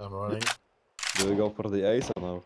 I'm running. Do we go for the ace or no?